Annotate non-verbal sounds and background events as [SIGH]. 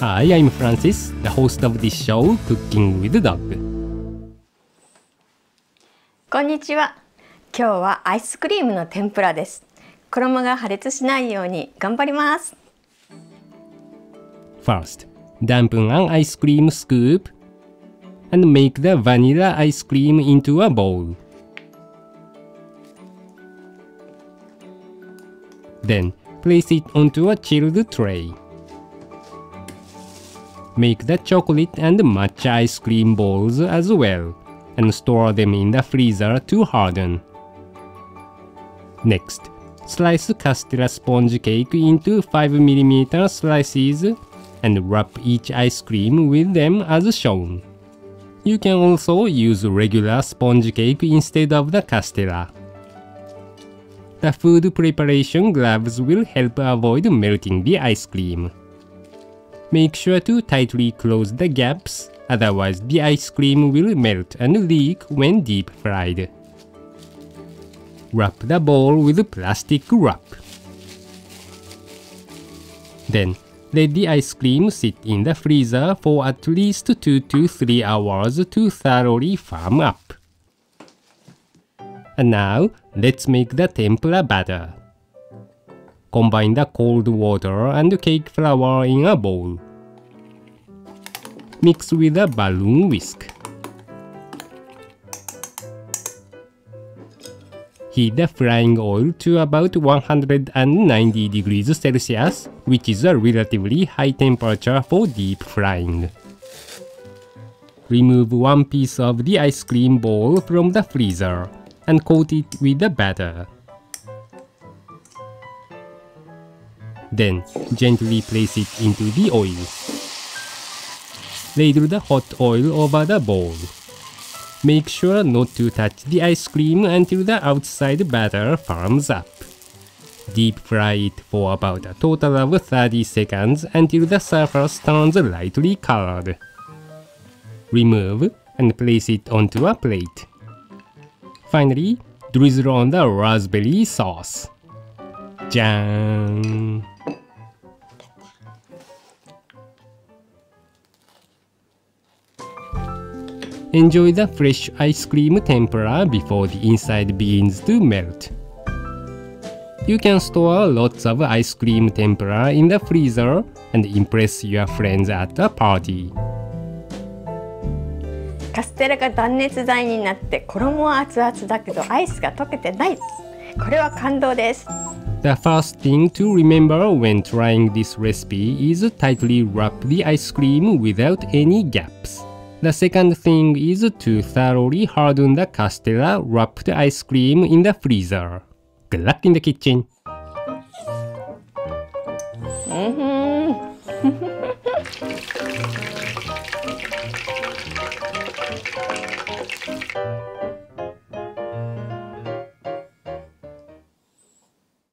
Hi, I'm Francis, the host of this show, Cooking with Dog. こんにちは。今日はアイスクリームの天ぷらです。衣が破裂しないように頑張ります。First, dampen an ice cream scoop and make the vanilla ice cream into a bowl. Then, place it onto a chilled tray. Make the chocolate and matcha ice cream balls as well and store them in the freezer to harden. Next, slice castella sponge cake into 5mm slices and wrap each ice cream with them as shown. You can also use regular sponge cake instead of the castella. The food preparation gloves will help avoid melting the ice cream. Make sure to tightly close the gaps, otherwise the ice cream will melt and leak when deep fried. Wrap the bowl with plastic wrap. Then, let the ice cream sit in the freezer for at least 2 to 3 hours to thoroughly firm up. And now, let's make the tempura batter. Combine the cold water and cake flour in a bowl. Mix with a balloon whisk. Heat the frying oil to about 190 degrees Celsius, which is a relatively high temperature for deep frying. Remove one piece of the ice cream bowl from the freezer and coat it with the batter. Then, gently place it into the oil. Ladle the hot oil over the bowl. Make sure not to touch the ice cream until the outside batter firms up. Deep fry it for about a total of 30 seconds until the surface turns lightly colored. Remove and place it onto a plate. Finally, drizzle on the raspberry sauce. Jan! Enjoy the fresh ice cream tempura before the inside begins to melt. You can store lots of ice cream tempura in the freezer and impress your friends at a party. カステラが断熱材になって衣は熱々だけどアイスが溶けてない。これは感動です。 The first thing to remember when trying this recipe is tightly wrap the ice cream without any gaps. The second thing is to thoroughly harden the castella wrapped ice cream in the freezer. Good luck in the kitchen! Mm -hmm. [LAUGHS]